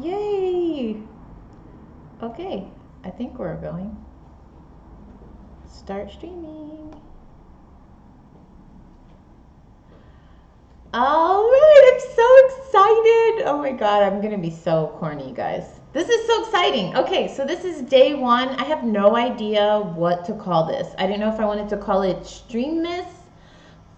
Yay! Okay, I think we're going. Start streaming. All right, I'm so excited. Oh my god, I'm gonna be so corny, guys. This is so exciting. Okay, so this is day one. I have no idea what to call this. I didn't know if I wanted to call it Streammas,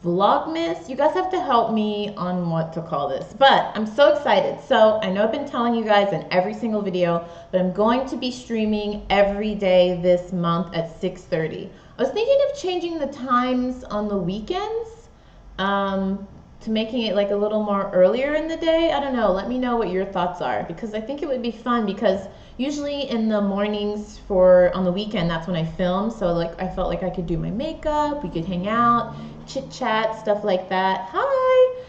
Vlogmas. You guys have to help me on what to call this. But I'm so excited. So I know I've been telling you guys in every single video, but I'm going to be streaming every day this month at 6.30. I was thinking of changing the times on the weekends. Um, to making it like a little more earlier in the day. I don't know. Let me know what your thoughts are because I think it would be fun because usually in the mornings for on the weekend that's when I film. So like I felt like I could do my makeup, we could hang out, chit chat, stuff like that. Hi.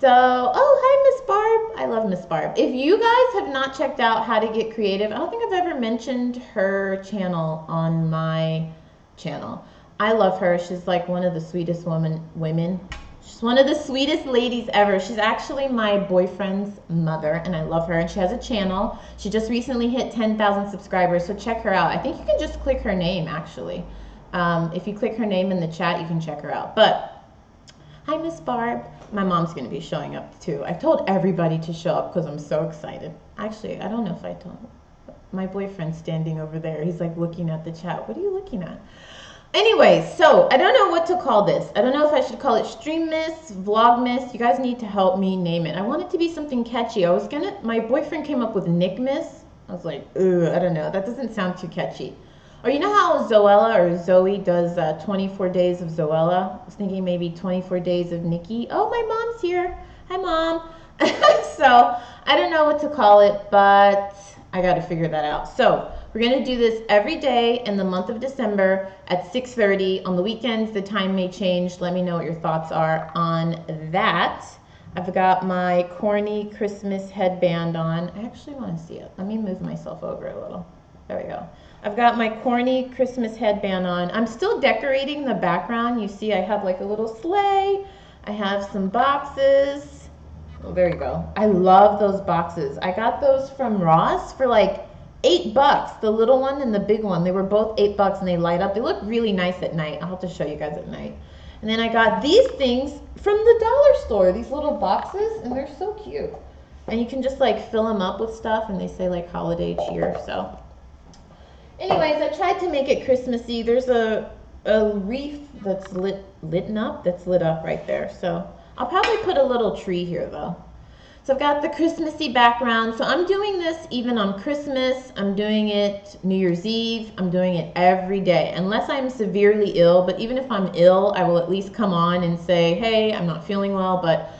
So, oh, hi, Miss Barb. I love Miss Barb. If you guys have not checked out How to Get Creative, I don't think I've ever mentioned her channel on my channel. I love her. She's like one of the sweetest woman women She's one of the sweetest ladies ever. She's actually my boyfriend's mother, and I love her. And she has a channel. She just recently hit 10,000 subscribers, so check her out. I think you can just click her name, actually. Um, if you click her name in the chat, you can check her out. But, hi, Miss Barb. My mom's going to be showing up, too. I told everybody to show up because I'm so excited. Actually, I don't know if I told my boyfriend's standing over there. He's like looking at the chat. What are you looking at? Anyways, so I don't know what to call this. I don't know if I should call it Streammas, Vlogmas. You guys need to help me name it. I want it to be something catchy. I was gonna, my boyfriend came up with Nickmas. I was like, ugh, I don't know. That doesn't sound too catchy. Or you know how Zoella or Zoe does uh, 24 days of Zoella? I was thinking maybe 24 days of Nikki. Oh, my mom's here. Hi, mom. so I don't know what to call it, but I got to figure that out. So we're going to do this every day in the month of December at 6.30. On the weekends, the time may change. Let me know what your thoughts are on that. I've got my corny Christmas headband on. I actually want to see it. Let me move myself over a little. There we go. I've got my corny Christmas headband on. I'm still decorating the background. You see I have like a little sleigh. I have some boxes. Oh, there you go. I love those boxes. I got those from Ross for like eight bucks. The little one and the big one, they were both eight bucks and they light up. They look really nice at night. I'll have to show you guys at night. And then I got these things from the dollar store, these little boxes, and they're so cute. And you can just like fill them up with stuff and they say like holiday cheer. So anyways, I tried to make it Christmassy. There's a, a wreath that's lit, lit up, that's lit up right there. So I'll probably put a little tree here though. So I've got the Christmassy background. So I'm doing this even on Christmas. I'm doing it New Year's Eve. I'm doing it every day, unless I'm severely ill. But even if I'm ill, I will at least come on and say, hey, I'm not feeling well, but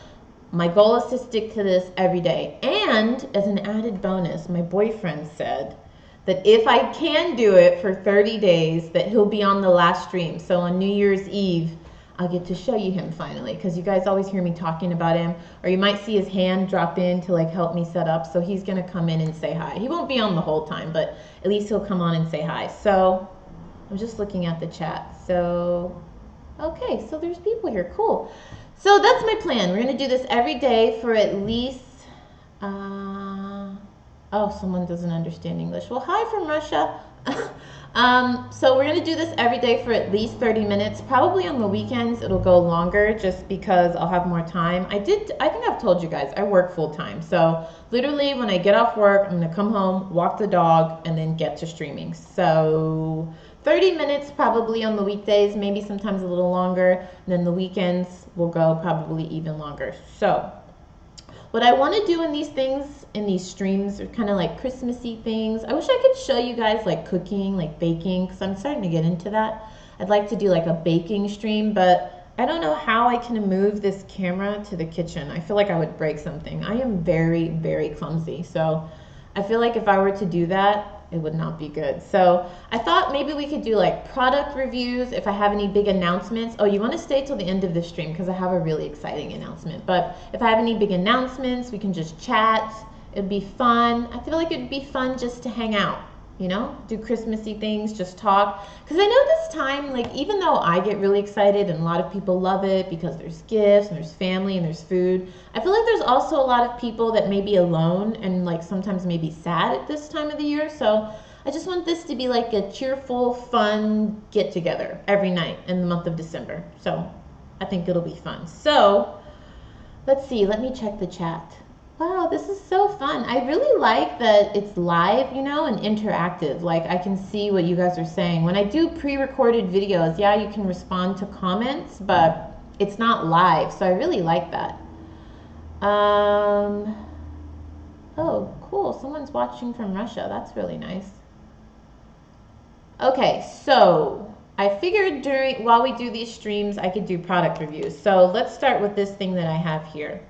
my goal is to stick to this every day. And as an added bonus, my boyfriend said that if I can do it for 30 days, that he'll be on the last stream. So on New Year's Eve, I'll get to show you him finally because you guys always hear me talking about him or you might see his hand drop in to like help me set up so he's gonna come in and say hi. He won't be on the whole time but at least he'll come on and say hi. So I'm just looking at the chat. So okay so there's people here. Cool. So that's my plan. We're gonna do this every day for at least uh, oh someone doesn't understand English well hi from Russia Um, so we're going to do this every day for at least 30 minutes. Probably on the weekends it'll go longer just because I'll have more time. I did, I think I've told you guys, I work full time. So literally when I get off work, I'm going to come home, walk the dog, and then get to streaming. So 30 minutes probably on the weekdays, maybe sometimes a little longer. And then the weekends will go probably even longer. So what I want to do in these things, in these streams, are kind of like Christmassy things. I wish I could show you guys like cooking, like baking, because I'm starting to get into that. I'd like to do like a baking stream, but I don't know how I can move this camera to the kitchen. I feel like I would break something. I am very, very clumsy. So I feel like if I were to do that, it would not be good. So I thought maybe we could do like product reviews if I have any big announcements. Oh, you want to stay till the end of the stream because I have a really exciting announcement. But if I have any big announcements, we can just chat. It'd be fun. I feel like it'd be fun just to hang out. You know, do Christmassy things, just talk. Because I know this time, like, even though I get really excited and a lot of people love it because there's gifts and there's family and there's food, I feel like there's also a lot of people that may be alone and, like, sometimes may be sad at this time of the year. So I just want this to be like a cheerful, fun get together every night in the month of December. So I think it'll be fun. So let's see, let me check the chat. Wow, this is so fun. I really like that it's live, you know, and interactive. Like I can see what you guys are saying. When I do pre-recorded videos, yeah, you can respond to comments, but it's not live. So I really like that. Um, oh, cool. Someone's watching from Russia. That's really nice. Okay, so I figured during while we do these streams, I could do product reviews. So let's start with this thing that I have here.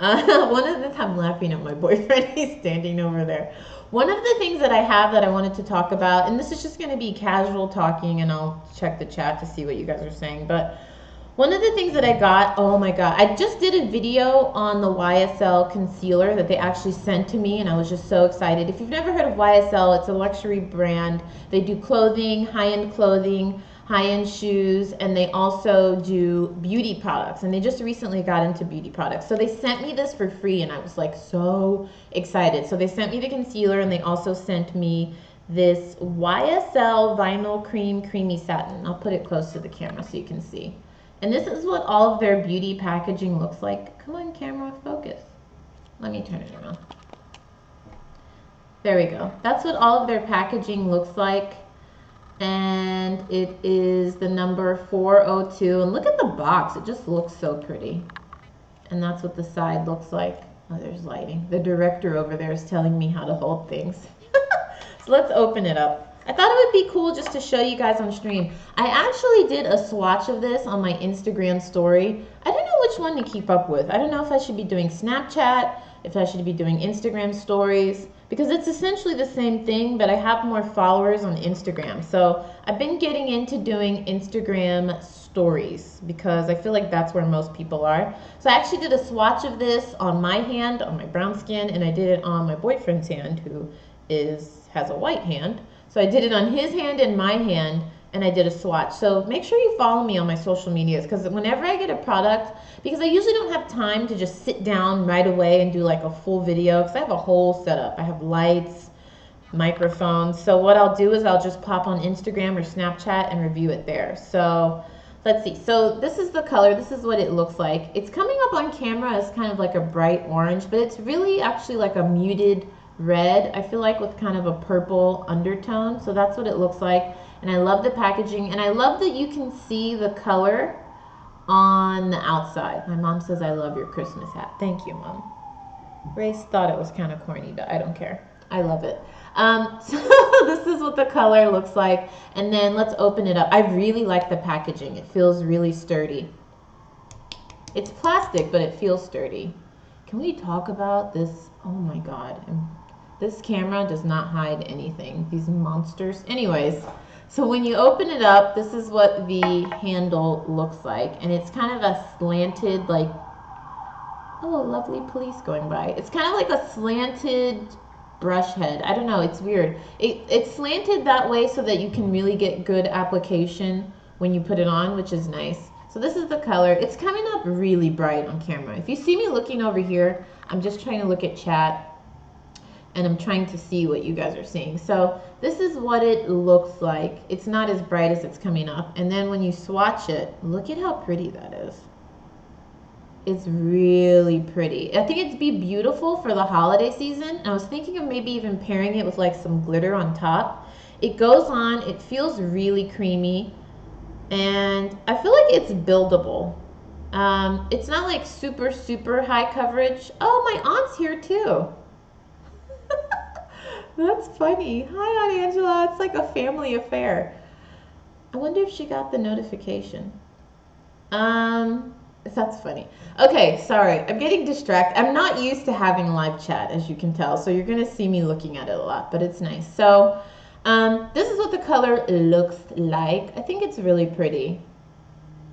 Uh, one of the I'm laughing at my boyfriend. He's standing over there. One of the things that I have that I wanted to talk about, and this is just going to be casual talking, and I'll check the chat to see what you guys are saying. But one of the things that I got, oh my god, I just did a video on the YSL concealer that they actually sent to me, and I was just so excited. If you've never heard of YSL, it's a luxury brand. They do clothing, high end clothing high-end shoes and they also do beauty products and they just recently got into beauty products. So they sent me this for free and i was like so excited. So they sent me the concealer and they also sent me this ysl vinyl cream creamy satin. I'll put it close to the camera so you can see. And this is what all of their beauty packaging looks like. Come on camera focus. Let me turn it around. There we go. That's what all of their packaging looks like and it is the number 402 and look at the box. It just looks so pretty. And that's what the side looks like. Oh there's lighting. The director over there is telling me how to hold things. So let's open it up. I thought it would be cool just to show you guys on stream. I actually did a swatch of this on my Instagram story. I don't know which one to keep up with. I don't know if I should be doing Snapchat, if I should be doing Instagram stories because it's essentially the same thing, but I have more followers on Instagram. So I've been getting into doing Instagram stories because I feel like that's where most people are. So I actually did a swatch of this on my hand, on my brown skin, and I did it on my boyfriend's hand, who is has a white hand. So I did it on his hand and my hand and I did a swatch. So make sure you follow me on my social medias because whenever I get a product, because I usually don't have time to just sit down right away and do like a full video because I have a whole setup. I have lights, microphones. So what I'll do is I'll just pop on Instagram or Snapchat and review it there. So let's see. So this is the color. This is what it looks like. It's coming up on camera as kind of like a bright orange, but it's really actually like a muted red. I feel like with kind of a purple undertone. So that's what it looks like and I love the packaging and I love that you can see the color on the outside. My mom says I love your Christmas hat. Thank you, mom. Grace thought it was kind of corny, but I don't care. I love it. Um, so this is what the color looks like. And then let's open it up. I really like the packaging. It feels really sturdy. It's plastic, but it feels sturdy. Can we talk about this? Oh my God. This camera does not hide anything. These monsters. Anyways, so when you open it up, this is what the handle looks like. And it's kind of a slanted, like, oh, lovely police going by. It's kind of like a slanted brush head. I don't know, it's weird. It, it's slanted that way so that you can really get good application when you put it on, which is nice. So this is the color. It's coming up really bright on camera. If you see me looking over here, I'm just trying to look at chat and I'm trying to see what you guys are seeing. So this is what it looks like. It's not as bright as it's coming up. And then when you swatch it, look at how pretty that is. It's really pretty. I think it'd be beautiful for the holiday season. I was thinking of maybe even pairing it with like some glitter on top. It goes on, it feels really creamy, and I feel like it's buildable. Um, it's not like super, super high coverage. Oh, my aunt's here too. That's funny. Hi, Aunt Angela. It's like a family affair. I wonder if she got the notification. Um, that's funny. Okay, sorry. I'm getting distracted. I'm not used to having live chat, as you can tell. So you're going to see me looking at it a lot, but it's nice. So um, this is what the color looks like. I think it's really pretty.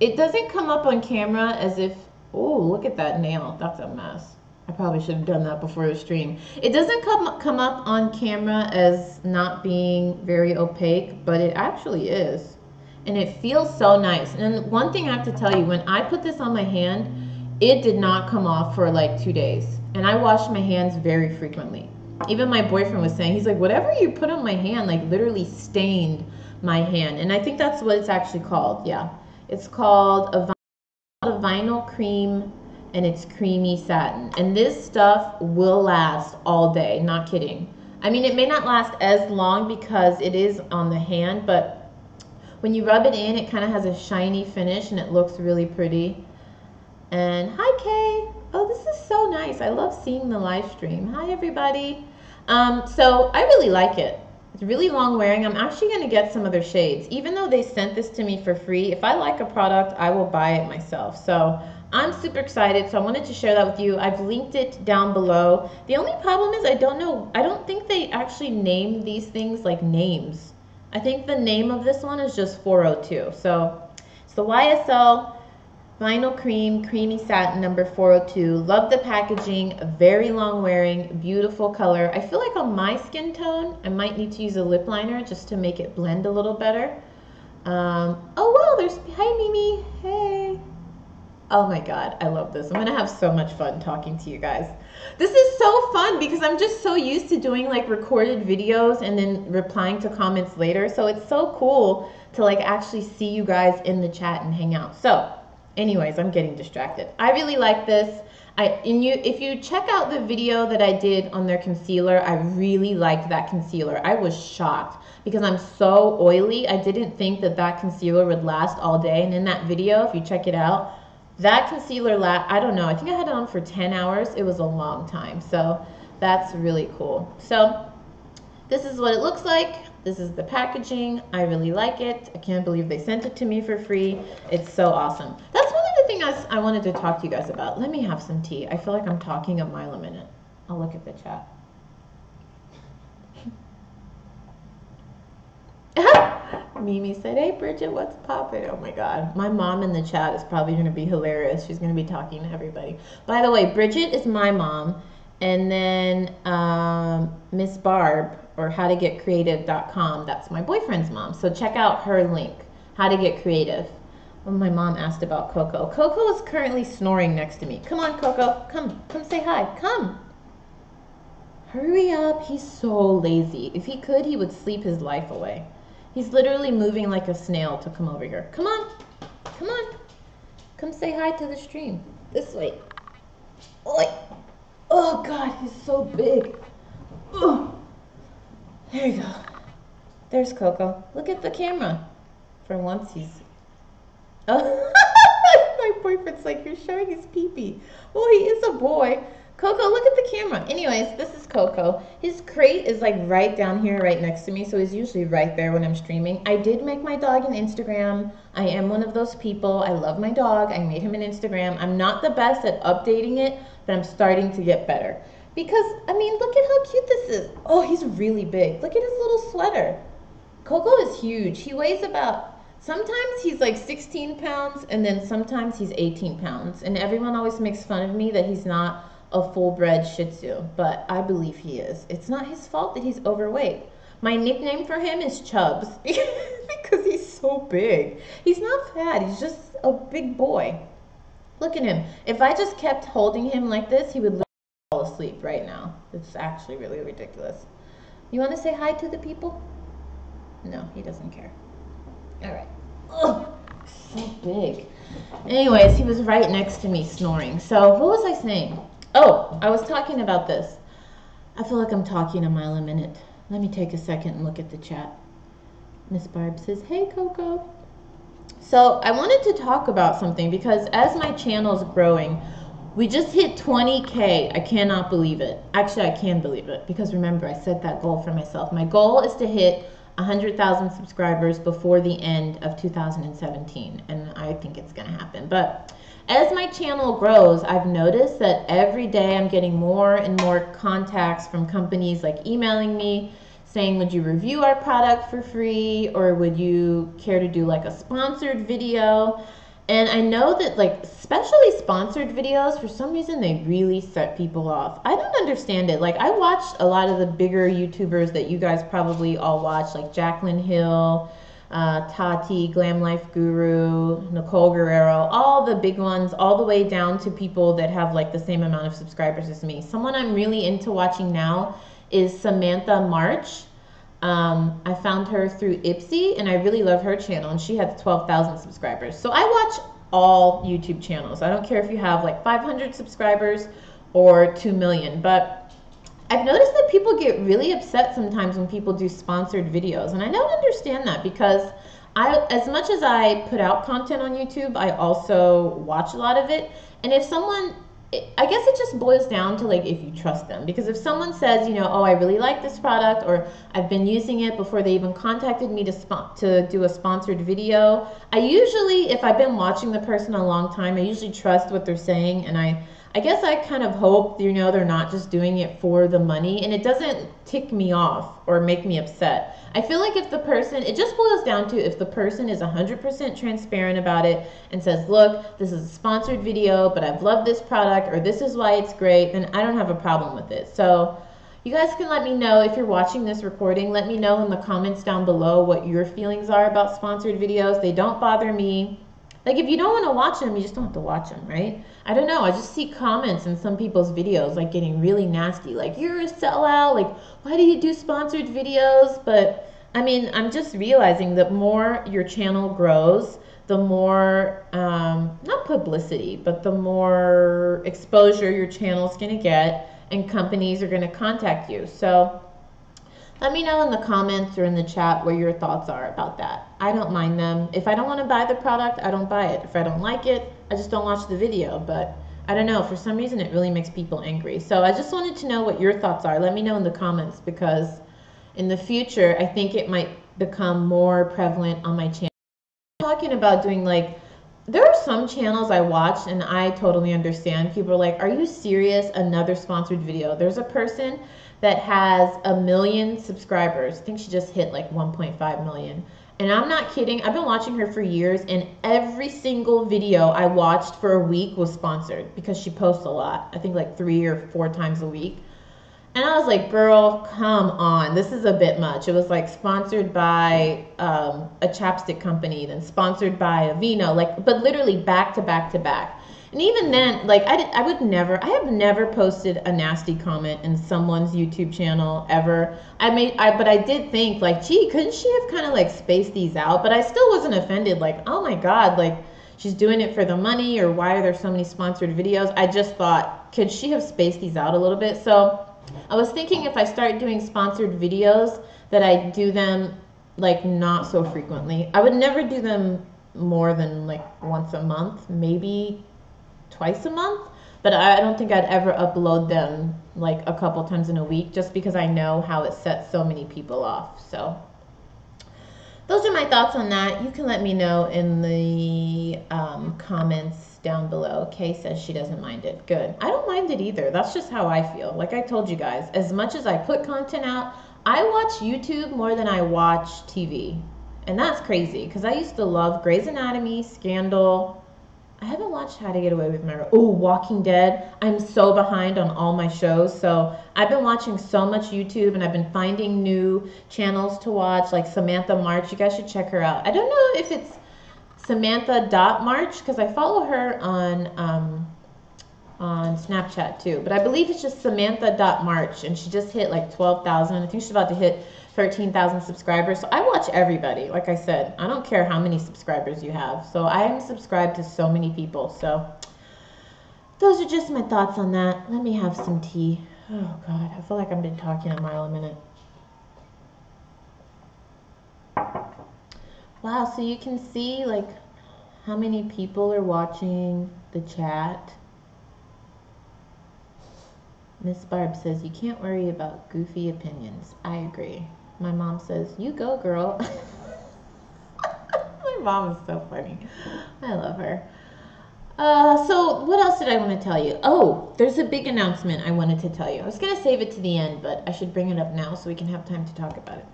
It doesn't come up on camera as if, oh, look at that nail. That's a mess. I probably should have done that before the stream. It doesn't come come up on camera as not being very opaque, but it actually is. And it feels so nice. And one thing I have to tell you, when I put this on my hand, it did not come off for like two days. And I wash my hands very frequently. Even my boyfriend was saying, he's like, whatever you put on my hand, like literally stained my hand. And I think that's what it's actually called. Yeah. It's called a, a vinyl cream and it's creamy satin. And this stuff will last all day, not kidding. I mean, it may not last as long because it is on the hand, but when you rub it in, it kind of has a shiny finish and it looks really pretty. And hi, Kay. Oh, this is so nice. I love seeing the live stream. Hi, everybody. Um, so I really like it. It's really long wearing. I'm actually going to get some other shades. Even though they sent this to me for free, if I like a product, I will buy it myself. So I'm super excited. So I wanted to share that with you. I've linked it down below. The only problem is I don't know. I don't think they actually name these things like names. I think the name of this one is just 402. So it's the YSL Vinyl Cream Creamy Satin number 402. Love the packaging, very long wearing, beautiful color. I feel like on my skin tone, I might need to use a lip liner just to make it blend a little better. Um, oh wow, there's, hi Mimi, hey. Oh my god, I love this. I'm gonna have so much fun talking to you guys. This is so fun because I'm just so used to doing like recorded videos and then replying to comments later. So it's so cool to like actually see you guys in the chat and hang out. So anyways, I'm getting distracted. I really like this. I, and you, if you check out the video that I did on their concealer, I really liked that concealer. I was shocked because I'm so oily. I didn't think that that concealer would last all day. And in that video, if you check it out, that concealer, la I don't know, I think I had it on for 10 hours. It was a long time. So that's really cool. So this is what it looks like. This is the packaging. I really like it. I can't believe they sent it to me for free. It's so awesome. That's one of the things I wanted to talk to you guys about. Let me have some tea. I feel like I'm talking a mile a minute. I'll look at the chat. Mimi said, hey, Bridget, what's poppin'? Oh my God. My mom in the chat is probably to be hilarious. She's to be talking to everybody. By the way, Bridget is my mom. And then um, Miss Barb, or howtogetcreative.com, that's my boyfriend's mom. So check out her link, How to Get Creative. Well, my mom asked about Coco. Coco is currently snoring next to me. Come on, Coco. Come. Come say hi. Come. Hurry up. He's so lazy. If he could, he would sleep his life away. He's literally moving like a snail to come over here. Come on. Come on. Come say hi to the stream. This way. Oi. Oh, God, he's so big. There you go. There's Coco. Look at the camera. For once, he's... Oh. My boyfriend's like, you're showing his pee-pee. Well, he is a boy. Coco, look camera. Anyways, this is Coco. His crate is like right down here, right next to me, so he's usually right there when I'm streaming. I did make my dog an Instagram. I am one of those people. I love my dog. I made him an Instagram. I'm not the best at updating it, but I'm starting to get better. Because, I mean, look at how cute this is. Oh, he's really big. Look at his little sweater. Coco is huge. He weighs about, sometimes he's like 16 pounds, and then sometimes he's 18 pounds. And everyone always makes fun of me that he's not a full-bred Shih Tzu, but I believe he is. It's not his fault that he's overweight. My nickname for him is Chubs because he's so big. He's not fat, he's just a big boy. Look at him. If I just kept holding him like this, he would fall asleep right now. It's actually really ridiculous. You want to say hi to the people? No, he doesn't care. All right. Ugh, so big. Anyways, he was right next to me snoring. So what was I saying? Oh, I was talking about this. I feel like I'm talking a mile a minute. Let me take a second and look at the chat. Miss Barb says, hey, Coco. So I wanted to talk about something because as my channel is growing, we just hit 20K. I cannot believe it. Actually, I can believe it because remember, I set that goal for myself. My goal is to hit 100,000 subscribers before the end of 2017, and I think it's going to happen. But as my channel grows, I've noticed that every day I'm getting more and more contacts from companies like emailing me saying, would you review our product for free or would you care to do like a sponsored video? And I know that like especially sponsored videos, for some reason they really set people off. I don't understand it. Like I watched a lot of the bigger YouTubers that you guys probably all watch, like Jaclyn Hill, uh, Tati, Glam Life Guru, Nicole Guerrero, all the big ones, all the way down to people that have like the same amount of subscribers as me. Someone I'm really into watching now is Samantha March. Um, I found her through Ipsy, and I really love her channel, and she has 12,000 subscribers. So I watch all YouTube channels. I don't care if you have like 500 subscribers or 2 million, but I've noticed that people get really upset sometimes when people do sponsored videos, and I don't understand that because I, as much as I put out content on YouTube, I also watch a lot of it. And if someone I guess it just boils down to like if you trust them. Because if someone says, you know, oh, I really like this product, or I've been using it before they even contacted me to spon- to do a sponsored video, I usually, if I've been watching the person a long time, I usually trust what they're saying, and I, I guess I kind of hope, you know, they're not just doing it for the money, and it doesn't tick me off or make me upset. I feel like if the person, it just boils down to if the person is 100% transparent about it and says, look, this is a sponsored video, but I've loved this product or this is why it's great, then I don't have a problem with it. So you guys can let me know if you're watching this recording. Let me know in the comments down below what your feelings are about sponsored videos. They don't bother me. Like if you don't want to watch them, you just don't have to watch them, right? I don't know. I just see comments in some people's videos like getting really nasty, like you're a sellout. Like why do you do sponsored videos? But I mean, I'm just realizing that more your channel grows, the more um, not publicity, but the more exposure your channel is going to get, and companies are going to contact you. So let me know in the comments or in the chat where your thoughts are about that. I don't mind them. If I don't want to buy the product, I don't buy it. If I don't like it, I just don't watch the video. But I don't know, for some reason it really makes people angry. So I just wanted to know what your thoughts are. Let me know in the comments because in the future, I think it might become more prevalent on my channel. I'm talking about doing like there are some channels I watch and I totally understand. People are like, "Are you serious? Another sponsored video?" There's a person that has a million subscribers. I think she just hit like 1.5 million. And I'm not kidding. I've been watching her for years, and every single video I watched for a week was sponsored because she posts a lot. I think like three or four times a week. And I was like, girl, come on. This is a bit much. It was like sponsored by um, a chapstick company, then sponsored by Aveeno, like, but literally back to back to back. And even then, like I, I would never, I have never posted a nasty comment in someone's YouTube channel ever. I made, I, but I did think like, gee, couldn't she have kind of like spaced these out? But I still wasn't offended. Like, oh my god, like she's doing it for the money, or why are there so many sponsored videos? I just thought, could she have spaced these out a little bit? So I was thinking if I start doing sponsored videos, that I do them like not so frequently. I would never do them more than like once a month, maybe twice a month, but I don't think I'd ever upload them like a couple times in a week just because I know how it sets so many people off. So those are my thoughts on that. You can let me know in the um, comments down below. Kay says she doesn't mind it. Good. I don't mind it either. That's just how I feel. Like I told you guys, as much as I put content out, I watch YouTube more than I watch TV. And that's crazy because I used to love Grey's Anatomy, Scandal, I haven't watched How to Get Away with Murder. Oh, Walking Dead. I'm so behind on all my shows. So I've been watching so much YouTube and I've been finding new channels to watch, like Samantha March. You guys should check her out. I don't know if it's Samantha dot March because I follow her on um, on Snapchat too. But I believe it's just Samantha dot March and she just hit like 12,000. I think she's about to hit 13,000 subscribers. So I watch everybody. Like I said, I don't care how many subscribers you have. So I am subscribed to so many people. So those are just my thoughts on that. Let me have some tea. Oh God, I feel like I've been talking a mile a minute. Wow, so you can see like how many people are watching the chat. Miss Barb says you can't worry about goofy opinions. I agree my mom says, You go, girl. my mom is so funny. I love her. Uh, so, what else did I want to tell you? Oh, there's a big announcement I wanted to tell you. I was going to save it to the end, but I should bring it up now so we can have time to talk about it.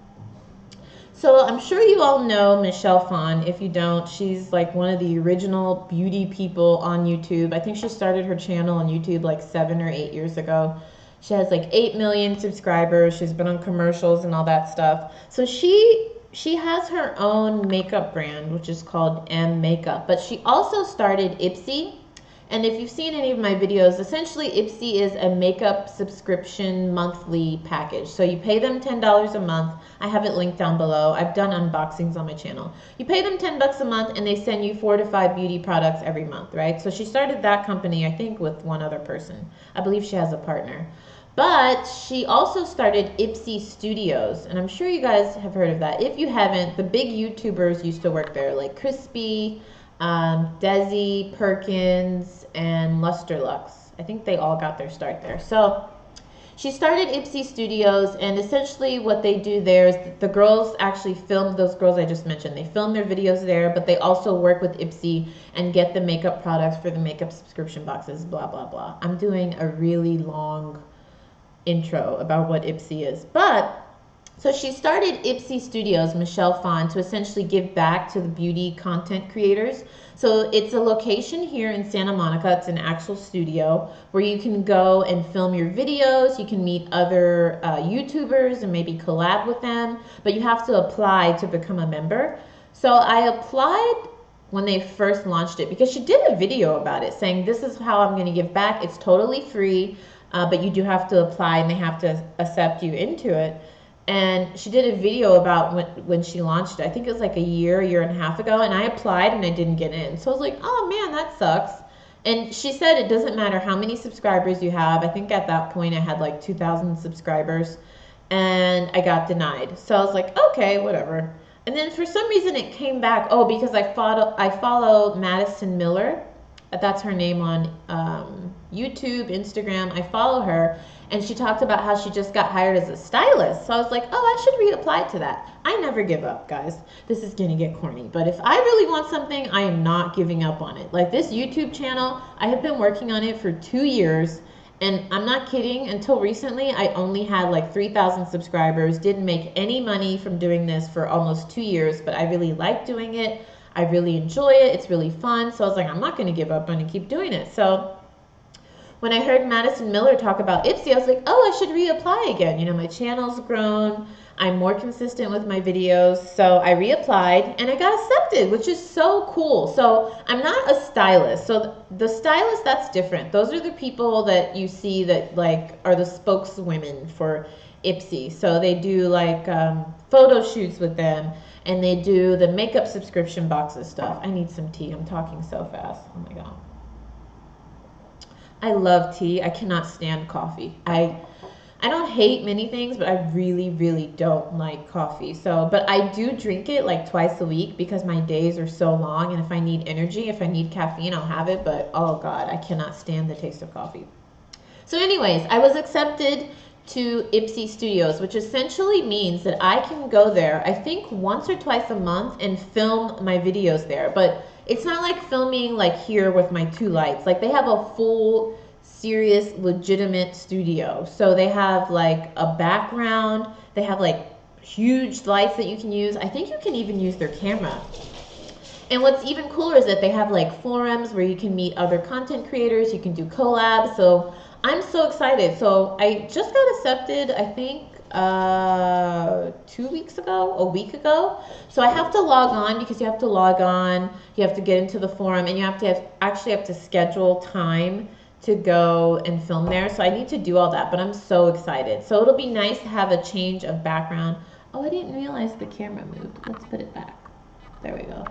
So I'm sure you all know Michelle Phan. If you don't, she's like one of the original beauty people on YouTube. I think she started her channel on YouTube like seven or eight years ago. She has like 8 million subscribers. She's been on commercials and all that stuff. So she she has her own makeup brand which is called M Makeup, but she also started Ipsy. And if you've seen any of my videos, essentially Ipsy is a makeup subscription monthly package. So you pay them $10 a month. I have it linked down below. I've done unboxings on my channel. You pay them 10 bucks a month and they send you 4 to 5 beauty products every month, right? So she started that company I think with one other person. I believe she has a partner. But she also started Ipsy Studios, and I'm sure you guys have heard of that. If you haven't, the big YouTubers used to work there, like Chrisspy, um, Desi, Perkins, and Lustrelux. I think they all got their start there. So she started Ipsy Studios, and essentially what they do there is the girls actually film those girls I just mentioned. They film their videos there, but they also work with Ipsy and get the makeup products for the makeup subscription boxes, blah, blah, blah. I'm doing a really long intro about what Ipsy is. But so she started Ipsy Studios, Michelle Phan, to essentially give back to the beauty content creators. So it's a location here in Santa Monica. It's an actual studio where you can go and film your videos. You can meet other uh, YouTubers and maybe collab with them, but you have to apply to become a member. So I applied when they first launched it because she did a video about it saying this is how I'm going to give back. It's totally free uh, but you do have to apply and they have to accept you into it. And she did a video about when, when she launched it. I think it was like a year, year and a half ago. And I applied and I didn't get in. So I was like, oh man, that sucks. And she said it doesn't matter how many subscribers you have. I think at that point I had like 2,000 subscribers and I got denied. So I was like, okay, whatever. And then for some reason it came back. Oh, because I follow I follow Madison Miller that's her name on um, YouTube, Instagram. I follow her, and she talked about how she just got hired as a stylist. So I was like, oh, I should reapply to that. I never give up, guys. This is gonna get corny, but if I really want something, I am not giving up on it. Like this YouTube channel, I have been working on it for two years. And I'm not kidding, until recently, I only had like 3,000 subscribers, didn't make any money from doing this for almost two years, but I really like doing it. I really enjoy it. It's really fun. So I was like, I'm not going to give up. I'm going to keep doing it. So when I heard Madison Miller talk about Ipsy, I was like, oh, I should reapply again. You know, my channel's grown. I'm more consistent with my videos. So I reapplied and I got accepted, which is so cool. So I'm not a stylist. So the stylist, that's different. Those are the people that you see that like are the spokeswomen for Ipsy. So they do like um, photo shoots with them and they do the makeup subscription boxes stuff. I need some tea. I'm talking so fast. Oh my god. I love tea. I cannot stand coffee. I I don't hate many things, but I really, really don't like coffee. So, but I do drink it like twice a week because my days are so long. And if I need energy, if I need caffeine, I'll have it. But oh God, I cannot stand the taste of coffee. So, anyways, I was accepted to Ipsy Studios, which essentially means that I can go there, I think once or twice a month and film my videos there. But it's not like filming like here with my two lights. Like they have a full, serious, legitimate studio. So they have like a background, they have like huge lights that you can use. I think you can even use their camera. And what's even cooler is that they have like forums where you can meet other content creators, you can do collabs. So I'm so excited. So I just got accepted, I think, uh, two weeks ago, a week ago. So I have to log on because you have to log on, you have to get into the forum, and you have to have, actually have to schedule time to go and film there. So I need to do all that, but I'm so excited. So it'll be nice to have a change of background. Oh, I didn't realize the camera moved. Let's put it back. There we go.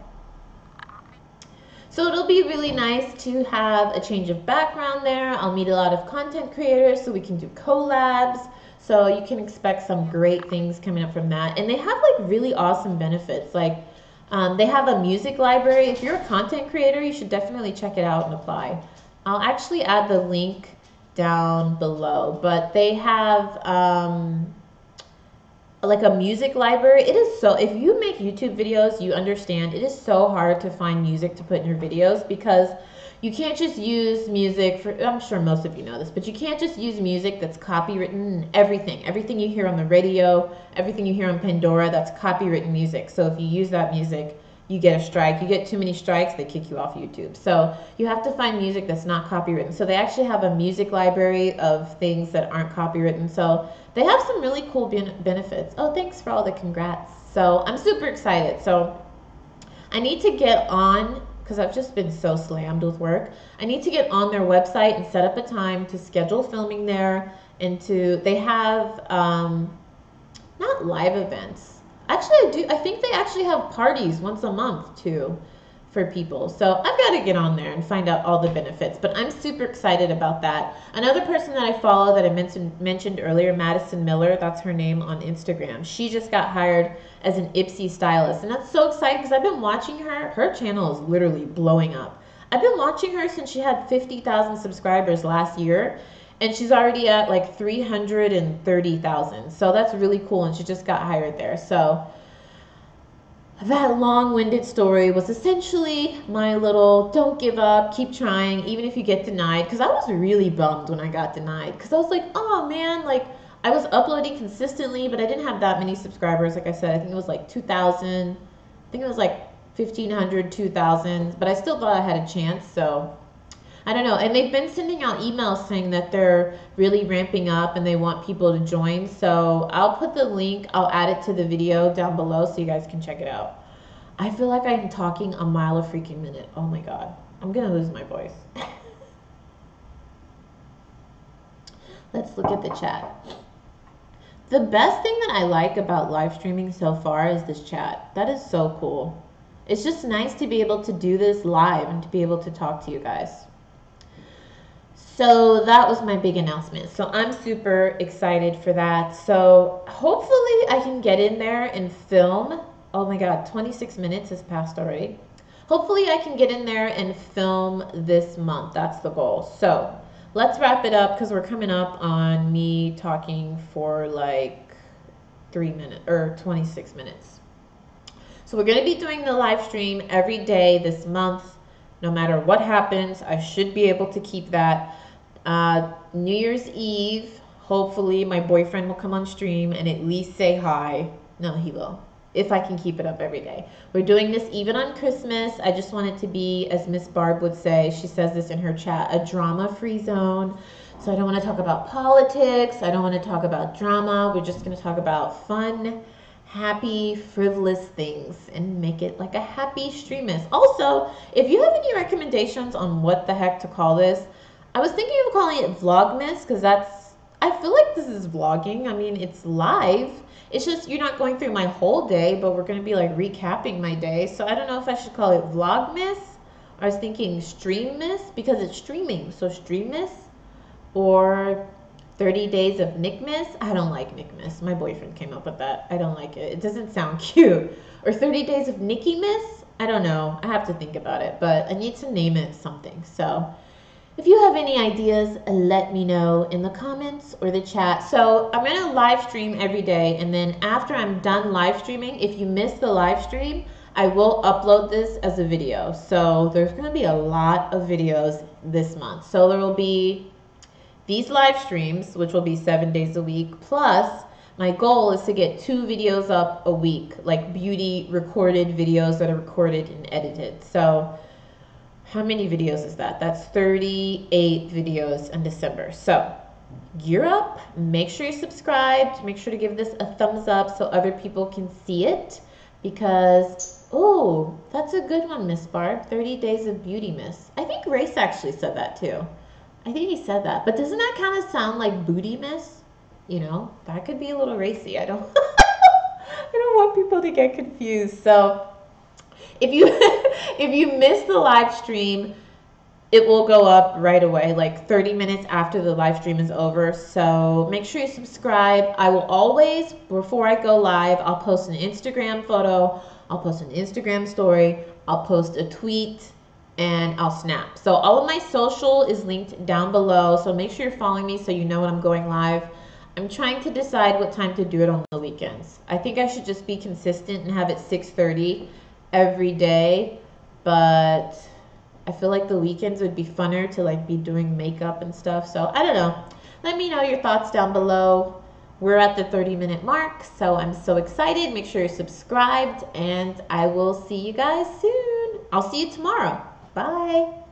So it'll be really nice to have a change of background there. I'll meet a lot of content creators so we can do collabs. So you can expect some great things coming up from that. And they have like really awesome benefits. Like um, they have a music library. If you're a content creator, you should definitely check it out and apply. I'll actually add the link down below. But they have um, like a music library. It is so, if you make YouTube videos, you understand it is so hard to find music to put in your videos because you can't just use music for I'm sure most of you know this, but you can't just use music that's copywritten everything. Everything you hear on the radio, everything you hear on Pandora, that's copywritten music. So if you use that music, you get a strike. You get too many strikes, they kick you off YouTube. So you have to find music that's not copywritten. So they actually have a music library of things that aren't copywritten. So they have some really cool ben- benefits. Oh, thanks for all the congrats. So I'm super excited. So I need to get on because I've just been so slammed with work. I need to get on their website and set up a time to schedule filming there and to they have um, not live events. Actually, I do. I think they actually have parties once a month too for people. So I've got to get on there and find out all the benefits. But I'm super excited about that. Another person that I follow that I mentioned mentioned earlier, Madison Miller, that's her name on Instagram. She just got hired as an Ipsy stylist, and that's so exciting because I've been watching her. Her channel is literally blowing up. I've been watching her since she had 50,000 subscribers last year, and she's already at like 330,000. So that's really cool, and she just got hired there. So that long-winded story was essentially my little don't give up keep trying even if you get denied. Because i was really bummed when i got denied. Because i was like oh man like i was uploading consistently but i didn't have that many subscribers like i said. I think it was like 2000 i think it was like 1500 2000 but i still thought i had a chance so i don't know and they've been sending out emails saying that they're really ramping up and they want people to join so i'll put the link i'll add it to the video down below so you guys can check it out I feel like I'm talking a mile a freaking minute. Oh my god. I'm going to lose my voice. Let's look at the chat. The best thing that I like about live streaming so far is this chat. That is so cool. It's just nice to be able to do this live and to be able to talk to you guys. So that was my big announcement. So I'm super excited for that. So hopefully I can get in there and film oh my god, 26 minutes has passed already. Hopefully I can get in there and film this month. That's the goal. So let's wrap it up because we're coming up on me talking for like three minutes or 26 minutes. So we're going to be doing the live stream every day this month. No matter what happens, I should be able to keep that. Uh, New Year's Eve, hopefully my boyfriend will come on stream and at least say hi. No, he will if I can keep it up every day. We're doing this even on Christmas. I just want it to be, as Miss Barb would say, she says this in her chat, a drama free zone. So I don't want to talk about politics. I don't want to talk about drama. We're just going to talk about fun, happy, frivolous things and make it like a happy streamist. Also, if you have any recommendations on what the heck to call this, I was thinking of calling it Vlogmas because that's, I feel like this is vlogging. I mean, it's live it's just you're not going through my whole day, but we're going to be like recapping my day. So I don't know if I should call it Vlogmas. I was thinking Streammas because it's streaming. So Streammas or 30 Days of Nickmas. I don't like Nickmas. My boyfriend came up with that. I don't like it. It doesn't sound cute. Or 30 Days of Nicky Miss. I don't know. I have to think about it, but I need to name it something. So if you have any ideas, let me know in the comments or the chat. So I'm going to live stream every day. And then after I'm done live streaming, if you miss the live stream, I will upload this as a video. So there's going to be a lot of videos this month. So there will be these live streams, which will be seven days a week, plus my goal is to get two videos up a week, like beauty recorded videos that are recorded and edited. So how many videos is that? That's 38 videos in December. So gear up, make sure you're subscribed, make sure to give this a thumbs up so other people can see it because, oh, that's a good one, Miss Barb. 30 Days of Beauty Miss. I think Race actually said that too. I think he said that. But doesn't that kind of sound like Booty Miss? You know, that could be a little racy. I don't, I don't want people to get confused. So if you if you miss the live stream, it will go up right away, like 30 minutes after the live stream is over. So make sure you subscribe. I will always, before I go live, I'll post an Instagram photo, I'll post an Instagram story, I'll post a tweet, and I'll snap. So all of my social is linked down below. So make sure you're following me so you know when I'm going live. I'm trying to decide what time to do it on the weekends. I think I should just be consistent and have it 6:30 every day, but I feel like the weekends would be funner to like be doing makeup and stuff. So I don't know. Let me know your thoughts down below. We're at the 30 minute mark, so I'm so excited. Make sure you're subscribed, and I will see you guys soon. I'll see you tomorrow. Bye.